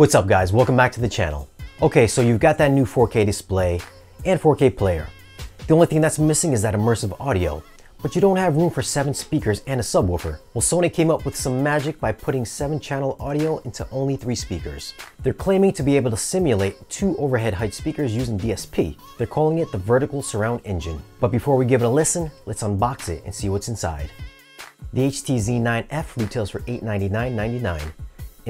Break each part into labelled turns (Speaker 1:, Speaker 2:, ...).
Speaker 1: What's up guys, welcome back to the channel. Okay, so you've got that new 4K display and 4K player. The only thing that's missing is that immersive audio, but you don't have room for 7 speakers and a subwoofer. Well, Sony came up with some magic by putting 7 channel audio into only 3 speakers. They're claiming to be able to simulate 2 overhead height speakers using DSP. They're calling it the Vertical Surround Engine. But before we give it a listen, let's unbox it and see what's inside. The HTZ9F retails for $899.99.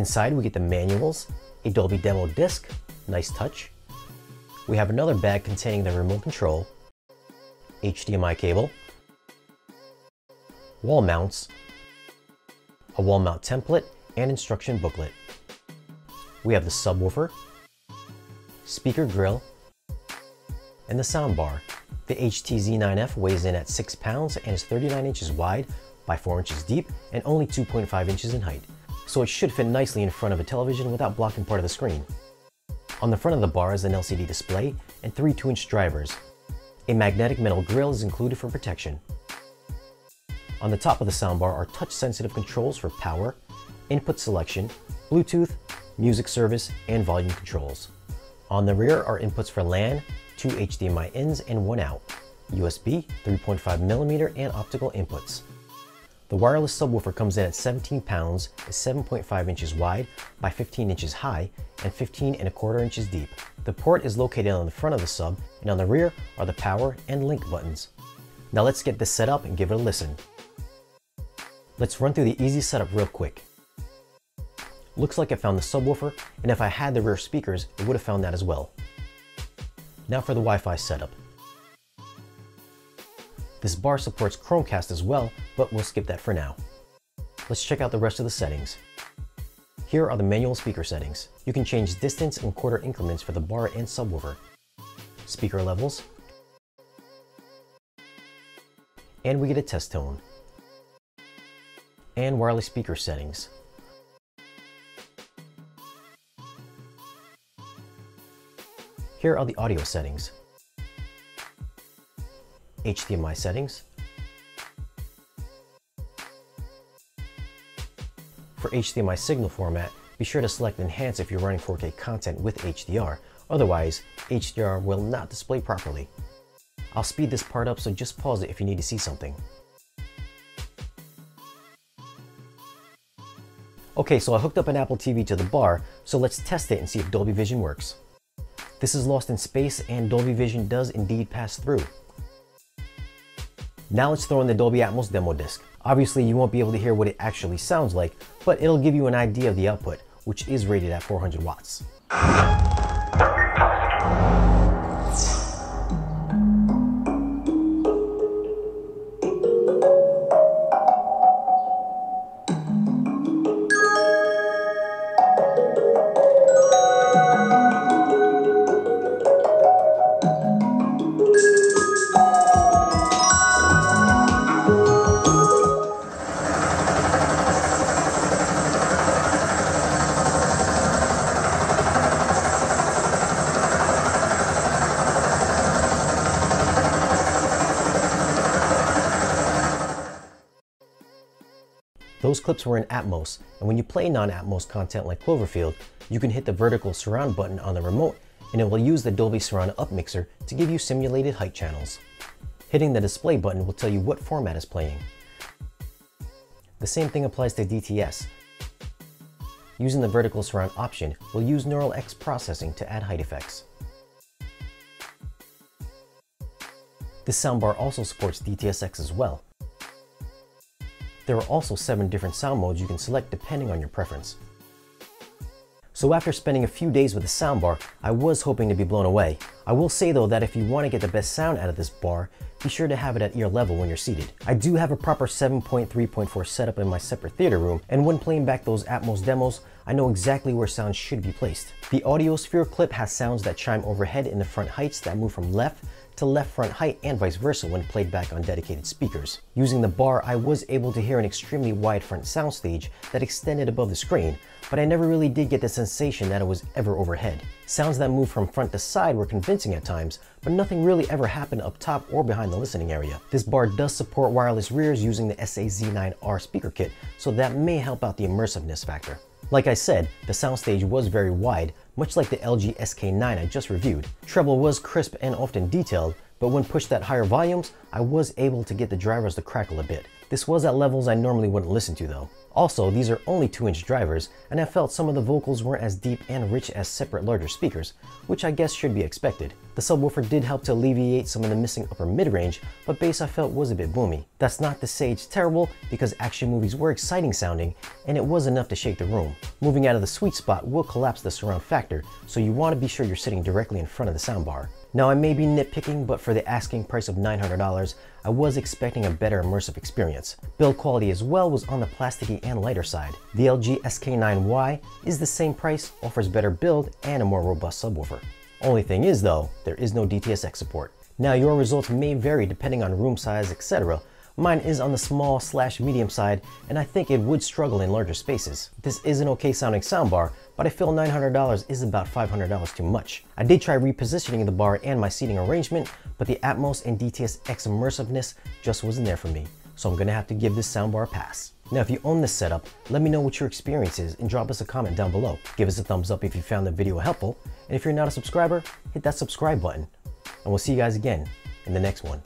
Speaker 1: Inside we get the manuals, a Dolby demo disc, nice touch. We have another bag containing the remote control, HDMI cable, wall mounts, a wall mount template, and instruction booklet. We have the subwoofer, speaker grill, and the soundbar. The HTZ9F weighs in at 6 pounds and is 39 inches wide by 4 inches deep and only 2.5 inches in height so it should fit nicely in front of a television without blocking part of the screen. On the front of the bar is an LCD display and three 2-inch drivers. A magnetic metal grill is included for protection. On the top of the soundbar are touch-sensitive controls for power, input selection, Bluetooth, music service, and volume controls. On the rear are inputs for LAN, two HDMI ins and one out, USB, 3.5mm, and optical inputs. The wireless subwoofer comes in at 17 pounds, is 7.5 inches wide by 15 inches high, and 15 and a quarter inches deep. The port is located on the front of the sub, and on the rear are the power and link buttons. Now let's get this set up and give it a listen. Let's run through the easy setup real quick. Looks like I found the subwoofer, and if I had the rear speakers, it would have found that as well. Now for the Wi-Fi setup. This bar supports Chromecast as well, but we'll skip that for now. Let's check out the rest of the settings. Here are the manual speaker settings. You can change distance and quarter increments for the bar and subwoofer. Speaker levels. And we get a test tone. And wireless speaker settings. Here are the audio settings. HDMI settings. For HDMI signal format, be sure to select Enhance if you're running 4K content with HDR, otherwise HDR will not display properly. I'll speed this part up so just pause it if you need to see something. Okay, so I hooked up an Apple TV to the bar, so let's test it and see if Dolby Vision works. This is lost in space and Dolby Vision does indeed pass through. Now let's throw in the Dolby Atmos demo disc. Obviously you won't be able to hear what it actually sounds like, but it'll give you an idea of the output, which is rated at 400 watts. Those clips were in Atmos, and when you play non-Atmos content like Cloverfield, you can hit the vertical surround button on the remote and it will use the Dolby Surround Up mixer to give you simulated height channels. Hitting the display button will tell you what format is playing. The same thing applies to DTS. Using the vertical surround option, we'll use Neural X processing to add height effects. This soundbar also supports DTS:X as well, there are also 7 different sound modes you can select depending on your preference. So after spending a few days with the soundbar, I was hoping to be blown away. I will say though that if you want to get the best sound out of this bar, be sure to have it at ear level when you're seated. I do have a proper 7.3.4 setup in my separate theater room, and when playing back those Atmos demos, I know exactly where sounds should be placed. The Audiosphere clip has sounds that chime overhead in the front heights that move from left to left front height and vice versa when played back on dedicated speakers. Using the bar, I was able to hear an extremely wide front soundstage that extended above the screen, but I never really did get the sensation that it was ever overhead. Sounds that moved from front to side were convincing at times, but nothing really ever happened up top or behind the listening area. This bar does support wireless rears using the SAZ9R speaker kit, so that may help out the immersiveness factor. Like I said, the soundstage was very wide, much like the LG SK9 I just reviewed. Treble was crisp and often detailed, but when pushed at higher volumes, I was able to get the drivers to crackle a bit. This was at levels I normally wouldn't listen to though. Also, these are only 2-inch drivers, and I felt some of the vocals weren't as deep and rich as separate larger speakers, which I guess should be expected. The subwoofer did help to alleviate some of the missing upper mid-range, but bass I felt was a bit boomy. That's not to say it's terrible, because action movies were exciting sounding, and it was enough to shake the room. Moving out of the sweet spot will collapse the surround factor, so you want to be sure you're sitting directly in front of the soundbar. Now I may be nitpicking, but for the asking price of $900, I was expecting a better immersive experience. Build quality as well was on the plasticky and lighter side. The LG SK9Y is the same price, offers better build, and a more robust subwoofer. Only thing is though, there is no DTS:X support. Now your results may vary depending on room size, etc. Mine is on the small slash medium side, and I think it would struggle in larger spaces. This is an okay sounding soundbar, but I feel $900 is about $500 too much. I did try repositioning the bar and my seating arrangement, but the Atmos and DTS:X immersiveness just wasn't there for me, so I'm gonna have to give this soundbar a pass. Now, if you own this setup, let me know what your experience is and drop us a comment down below. Give us a thumbs up if you found the video helpful, and if you're not a subscriber, hit that subscribe button. And we'll see you guys again in the next one.